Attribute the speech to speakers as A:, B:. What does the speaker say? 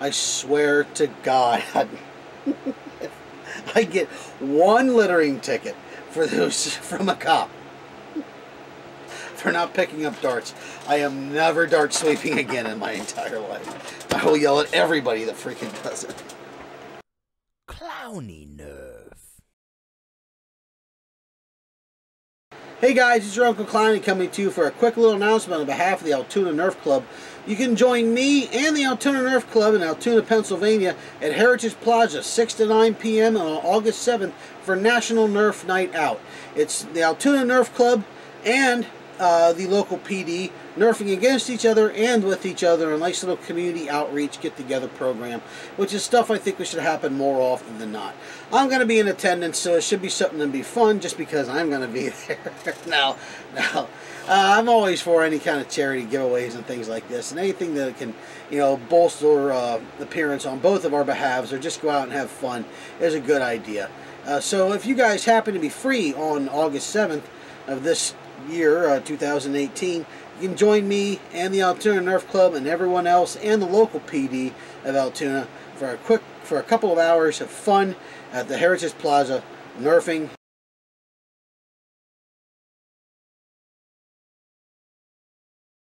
A: I swear to God, I get one littering ticket for those from a cop for not picking up darts. I am never dart sweeping again in my entire life. I will yell at everybody that freaking does it.
B: Clownie Nerf.
A: Hey guys, it's your Uncle Clownie coming to you for a quick little announcement on behalf of the Altoona Nerf Club. You can join me and the Altoona Nerf Club in Altoona, Pennsylvania at Heritage Plaza 6 to 9 p.m. on August 7th for National Nerf Night Out. It's the Altoona Nerf Club and uh, the local PD nerfing against each other and with each other a nice little community outreach get together program which is stuff I think we should happen more often than not. I'm going to be in attendance so it should be something to be fun just because I'm going to be there. Now now uh, I'm always for any kind of charity giveaways and things like this and anything that can you know bolster uh, appearance on both of our behalves or just go out and have fun is a good idea. Uh, so if you guys happen to be free on August 7th of this year, uh, 2018, you can join me and the Altoona Nerf Club and everyone else and the local PD of Altoona for a quick, for a couple of hours of fun at the Heritage Plaza, nerfing